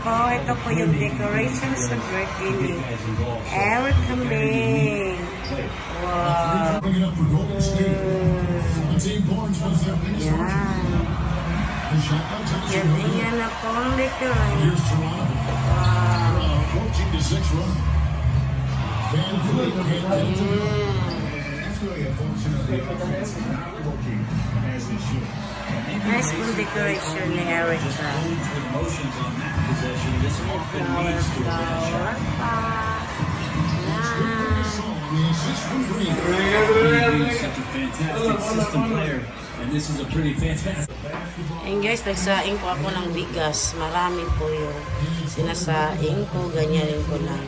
po, ito po yung decoration sa birthday ni Eric Kaming. Wow. Bring it up for Golden State. Team Barnes was their biggest Yan. The shotgun takes Yan, it. yan na po ang decoration. Here's Toronto. Wow. Uh, 14 to 6 run. Van Vliet can't get really a function of the offense not working as it should. Nice po decoration ni Eric. with motions on that possession. This often Flower, leads to a bad flower, shot. pa. Yan. The assist from Green. He's such a fantastic system player, and this is a pretty fantastic. And guys, nagsaing po ako ng bigas. Marami po yung sinasaing ko. Ganyanin ko lang.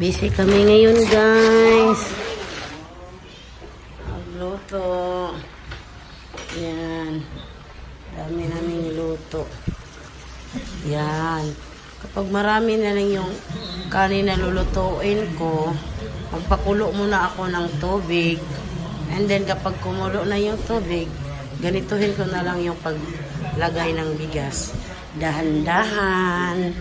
Busy kami ngayon guys. Magluto. Yan. Dami naming luto. Yan. Kapag marami na lang yung kanin na lulutuin ko, magpakulo muna ako ng tubig. And then kapag kumulo na yung tubig, ganituhin ko na lang yung paglagay ng bigas. Dahan-dahan.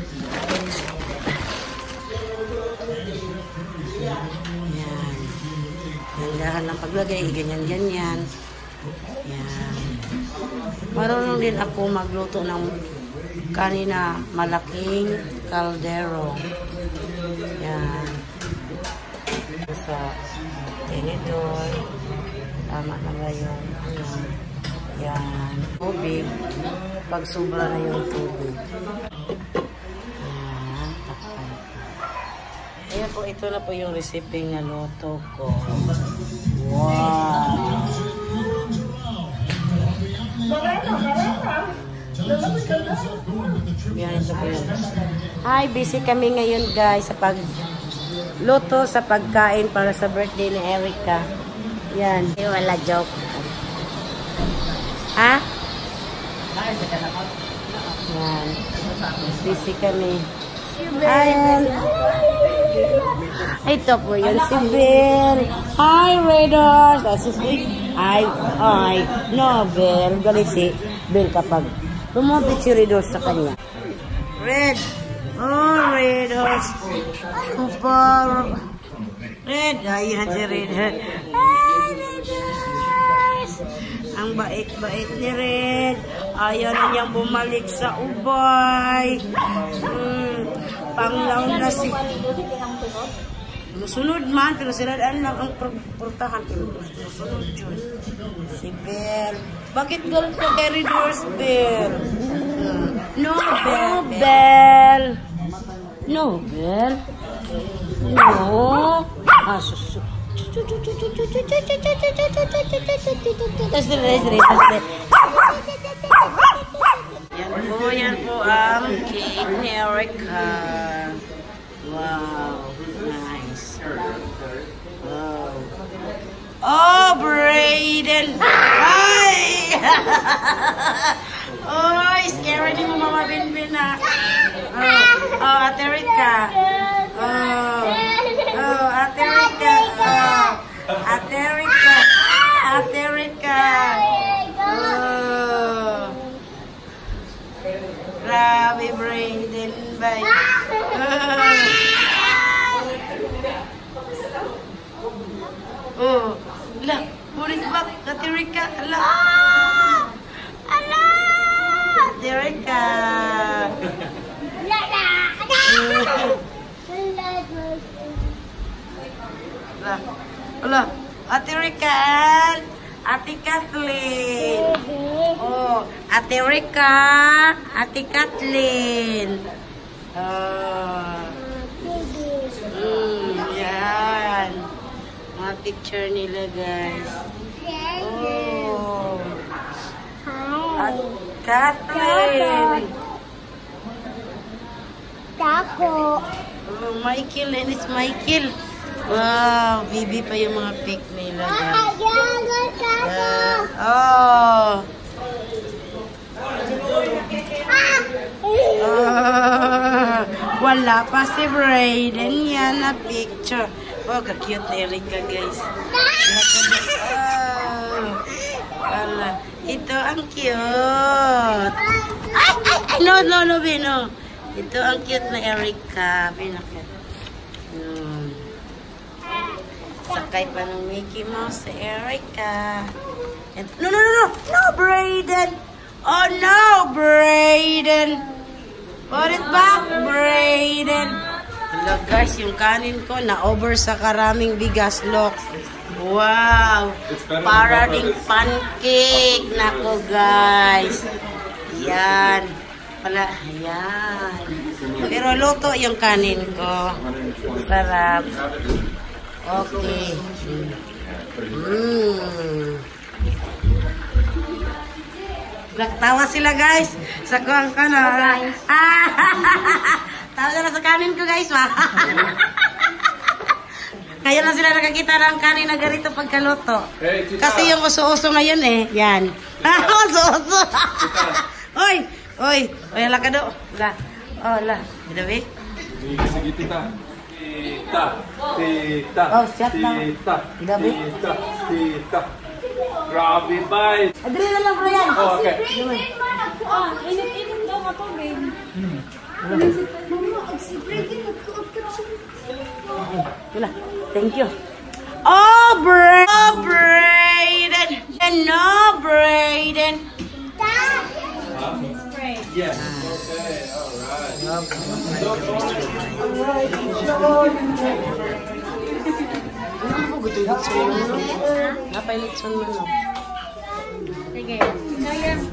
Dahan-dahan ng paglagay, ganyan-ganyan. Yan. Marunong din ako magluto ng kanina malaking kaldero. Yan. Sa tinidor. Tama na ba yung ano? Yan. Tubig. Pag sobra na yung tubig. Ayan po, ito na po yung recipe na luto ko. Wow! Yan, ito po yun. Hi, busy kami ngayon guys sa pag luto sa pagkain para sa birthday ni Erica. Yan. Eh, wala joke. Ha? Yan. Busy kami. Ayan. Ito po yun si Bill. Hi, Raiders! Kasi si Hi, hi, no, Bill. Galing si Bill kapag lumapit si Raiders sa kanya. Red! Oh, Raiders! Super! Red! Ayan si Raiders! Ang bait-bait ni Red. Ayaw na niyang bumalik sa ubay. Hmm, panglaw na si... Musunod man, pero sila daan lang ang purtahan. Pero musunod yun. Si Bell. Bakit galit ka kay Redoors, Bell? Hmm. No, Bell. Bell. No, Bell. No. Ah, susu. Tapos dili, dili, dili. Yan po, yan po ang ni Erica. Wow, nice. Wow. Oh, Brayden! Ay! Oy, scary ni mo, Mama Binbin na. Oh, oh, Ate Rica. Oh, oh, Ate Rica. Oh, Ate Rica. Rica. Ala. Ala. Ate Rica. Ala. Ala. Ate Rica. Ate Kathleen. Oh, Ate Rica. Ate Kathleen. Oh. Mm, yan. Mga picture nila, guys. At Kathleen. Taco. Oh, Michael, and it's Michael. Wow, baby pa yung mga pic nila. guys. Ayaga taco. Yan. Oh. Ah, wala pa si Brayden yan na picture. Oh, ka-cute ni Erika, guys. Oh. Ito ang cute. Ay, ay, ay, no, no, no, Bino. Ito ang cute na Erica. Pinakit. Hmm. Sakay pa ng Mickey Mouse si Erica. No, no, no, no. No, Brayden. Oh, no, Brayden. Put it back, Brayden. Guys. Yung kanin ko na-over sa karaming bigas. Look. Wow. Para ding pancake. Nako, guys. Yan. Pala, yan. Pero luto yung kanin ko. Sarap. Okay. Mm. Nagtawa sila guys. Sa kuwang ko na. Tawa sila sa kanin ko guys. Wa. Kaya lang sila nakakita ng kanin na ganito pagkaluto. Kasi yung uso-uso ngayon eh. Yan. uso-uso. Oy! Oy! Oy, ala ka do. La. Oh, la. Gidawi? Sige, tita. Tita. Tita. Oh, shut down. Tita. Gabi. Tita. Tita. Grabe, bye. Adri na lang, Brian. Oh, okay. Ah, init-init daw ako, babe. Mama, agsibrigin, nagkaupit siya. Wala. Thank you. Oh, Bra oh, Brayden. And no, Brayden. Yes. Ano po gusto yung litson mo? no? Napay litson mo, no? Sige. Kaya.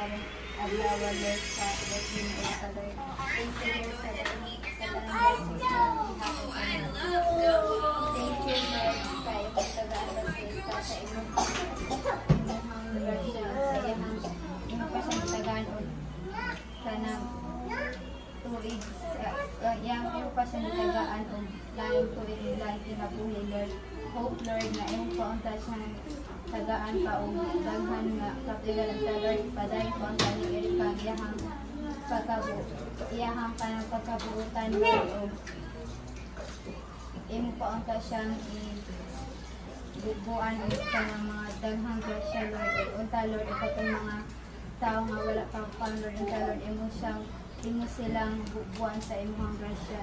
Lord, din o sa Lord. Thank you, Lord, sa Lord, sa Lord, blessings na Lord. Thank you, Lord, kayo pagtagaan ka sa inyong inyong Lord, sa sa iyang inyong pasangtagaan o sana tuig sa yang iyo pa sa natagaan o laing tuig laing kinabuhi Lord hope Lord na iyong paunta tagaan pa o daghan nga kapigalan ta Lord paday paunta ni Erika iyahang pagkabu iyahang kanang pagkabuutan Lord o imo paunta siyang i bubuan o kanang mga daghang grasya Lord o unta Lord o katong mga tao nga wala pa pa Lord unta Lord imo siyang imo silang bubuan sa imong grasya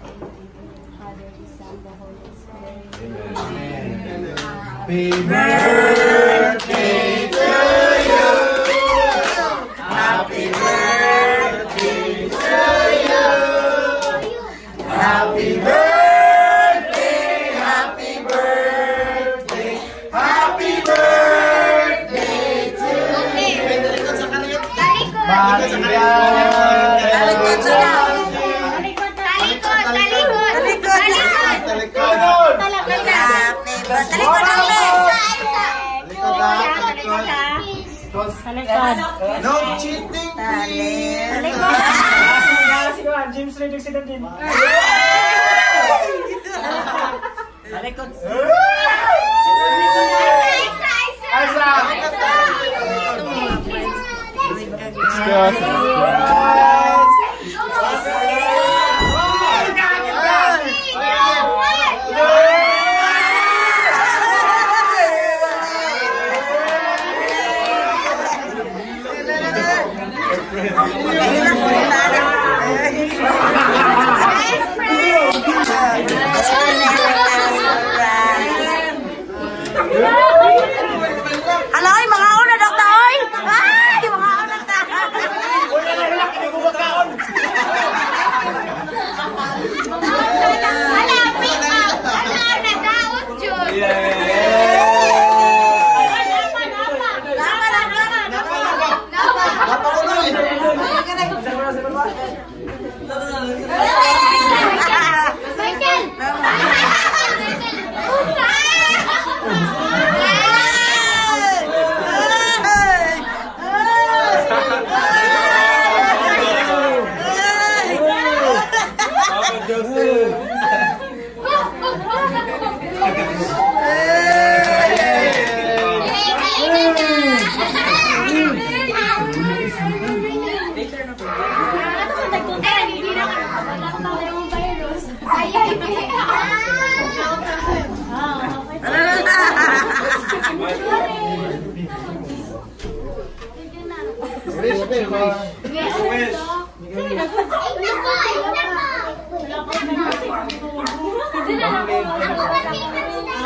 Father, the Son, the Holy Spirit. Amen. Happy Talikod No cheating, please. James Reid accident din. Talikod. Hala, ay, mga una, dokta, oy! Ay, mga una, ta!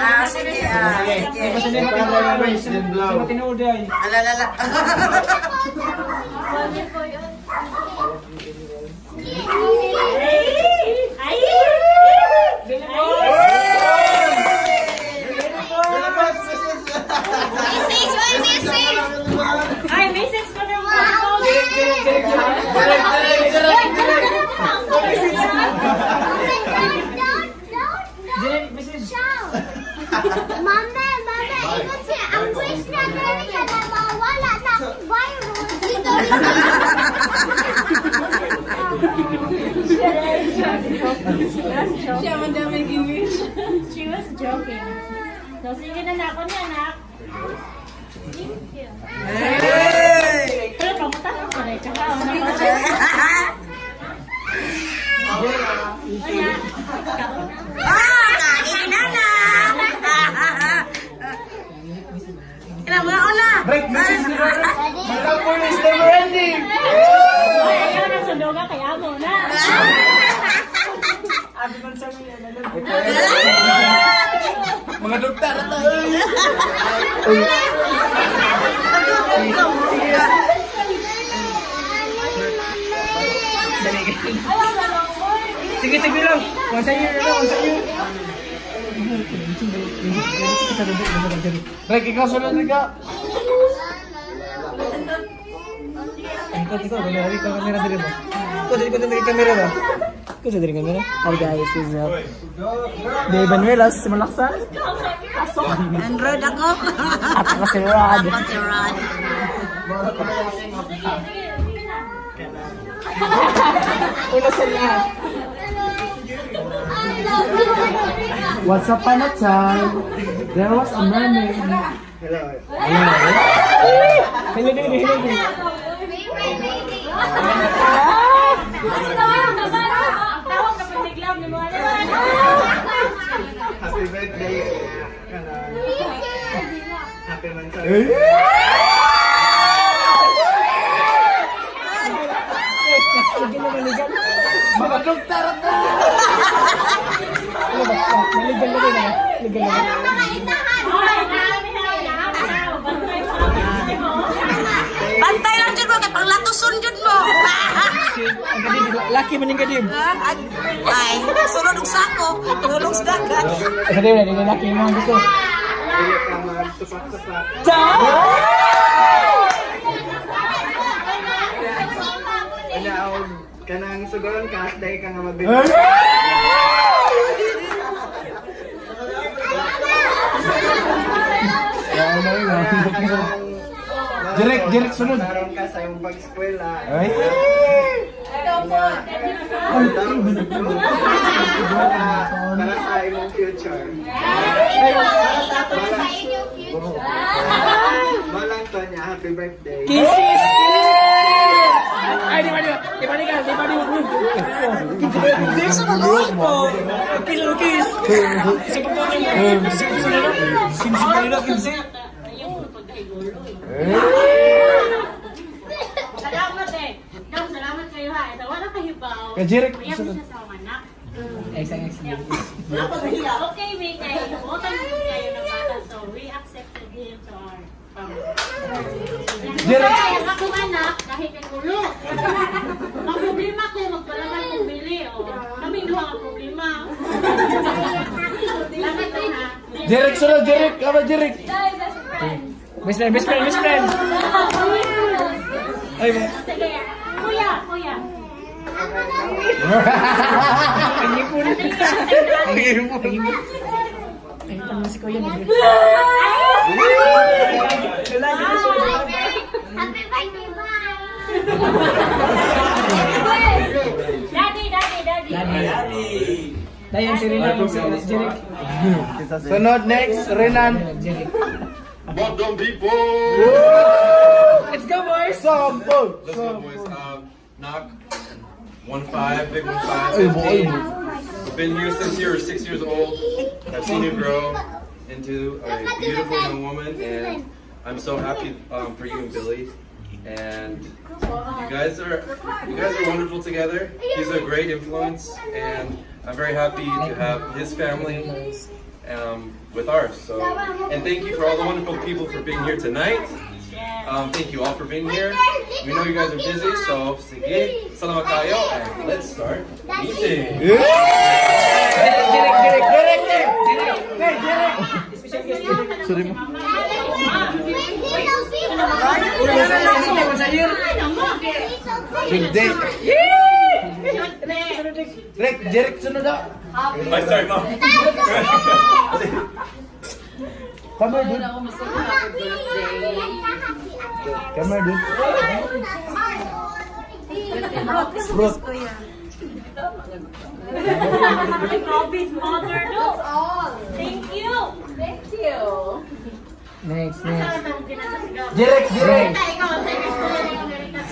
Ah, sige, ah, sige. Basta hindi makakalaman. Sino tinuod ay? Alalala. Ay, message ko na mo. Direct message. Mama, mama, ikot siya. Ang wish na meron ka na mawala na virus. Dito Siya madaming English. She was joking. So, sige na na ako niya, anak. Thank you. Pero pamutan ako na. Tsaka, ano Ah, kain na na. Kaya mga ola. Break ni Brother. Malapon is never ending. Ay, ayaw na sundugan kaya mo na. Abi sa mga nalang. Mga doktor ito. Sige, sige lang. Kung sa iyo, ano, kung sa iyo. Rek, ikaw sunod ka. Ikaw, ikaw, kamera, ikaw, kamera diri mo. Ikaw, diri ko diri kamera ba? Ikaw, sa diri kamera. Hi guys, this is uh, Dave Banuelas, si Malaksan. Android ako. At ako si Rod. Ako si Rod. Una sa lahat. Once upon a time, there was a mermaid. Hello. Hello. Hello, hello, hello. Tawag mga naman. Happy birthday. Happy man sa Mga doktor! Ano ba? Naligan na rin ah. Naligan na rin. Ay, naami na, naami na. Bantay mo ang kapatid mo. Bantay lang dyan mo. Kaya pang latuson dyan mo. Ang kadib, laki man yung kadib. Ay, sunod ang sako. Tulong sa dagat. Ang kadib na, hindi laki yung mga gusto. Dili ka magsupak-supak. Ano, og kanang sugon ka, dahil ka nga magbili. Direk, direk sunod. Naroon ka sa iyong pag-eskwela. Ay. Para, para sa imong future. Malang to niya, happy birthday. Kisses! Ay, di ba, di ba? Di ba, di? Di ba, di ba? Kiss po! Kiss. Salamat eh. Dam, salamat kayo ha. Ito, wala kayo ba? Kaya, sunod. siya sa anak. Excellent, excellent. Okay, may kayo. Mo kayo ng bata. So, we accepted him to our family. Jeric! Kaya ako anak, kahit ikulo. Ang problema ko, magpalaman kong bili. O, kami duha ang problema. Salamat na ha. Jeric, sunod, Jeric! Kama, Jeric! Best friend, best friend, best friend! Ay, mo. Sige, kuya, kuya. Ang ipon. Ang ipon. Ay, ito mo si Kuya. Happy birthday, bye! Daddy, daddy, daddy. Dayan si Renan, si Jeric. Sunod, next, Renan. Jeric. Welcome people. Let's go, boys! Sampol! Let's go boys. Um, knock. One five, big one five. 15. I've been here since you were six years old. I've seen you grow into a beautiful young woman, and I'm so happy um, for you and Billy. and you guys are you guys are wonderful together. He's a great influence, and I'm very happy to have his family um, with ours. So, and thank you for all the wonderful people for being here tonight. Um, thank you all for being here. We know you guys are busy, so sige, salamat kayo, and let's start eating. Sorry mo. Uy, wala na lang hindi mo sa year. Hindi. Direk, direk, sunod daw. I sorry, mom. Come here, dude. Come here, dude. Bro. Robin's mother, no? Thank you. Thank you. Next, next. Direk, direk.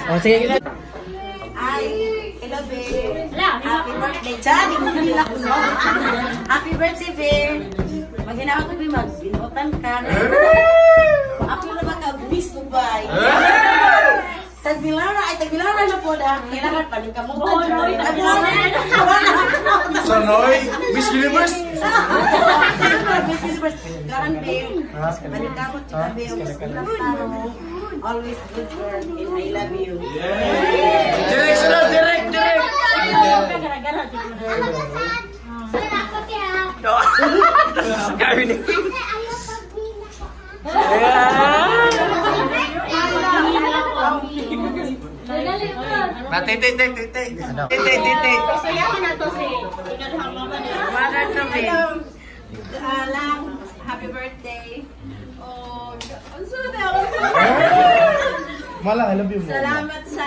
Oh, sige. Wala, Happy birthday. Chani, nila ko no. Happy birthday, babe. Maginawa ko, babe, magbinutan ka. Ako na ba ka, miss Dubai. Tagbilaw na, ay tagbilaw na na po na. Kailangan pa rin kamutan. Tagbilaw na. Sanoy, Miss Universe. Miss Universe. Karan, babe. Manikamot ka, babe. Always good girl. And I love you. Direk, sunod, direk, direk. Mati, titi, titi. Titi, titi. Saya ko na to si Ingat Hama ba niya? Mother to be. lang, happy birthday. Oh, ang sunod ako. Mala, I love you. Salamat sa...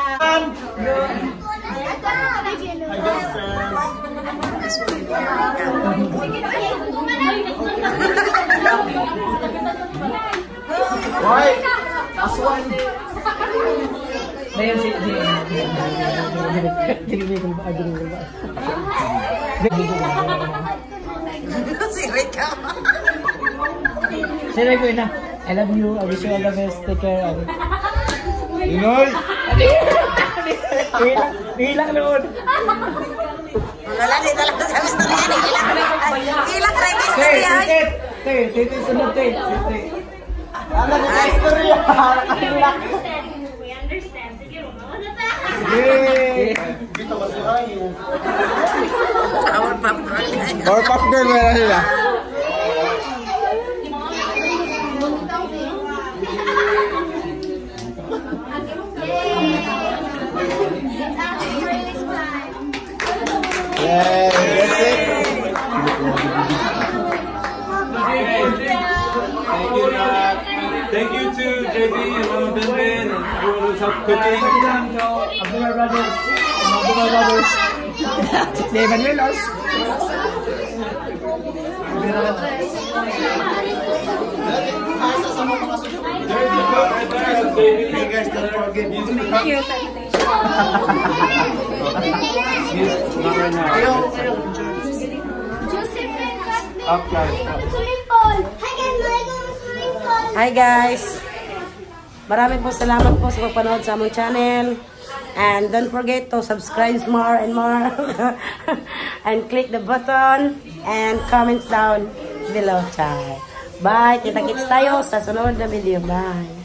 Why? Aswan. Ayan si... Dinigil ba? Dinigil ba? Si Rika. Ko na. I love you. I wish you all the best. Take care. Inoy! Hilang noon. Wala, di talaga sa niya. Ilang, ilang try tay, tay, tay, tay, sunod, tay, tay. Alam mo na. Sige, mga Power Puff girl. Or pop girl na sila. Yay! That's it. Thank you, Nat. Thank you to JB and Mama Ben Ben and everyone who's helped cooking. Abdullah Brothers. Abdullah Brothers. David Willows. Hi guys! Maraming po salamat po sa pagpanood sa among channel. And don't forget to subscribe more and more. and click the button and comments down below. Chai. Bye! Kita-kits tayo sa sunod na video. Bye!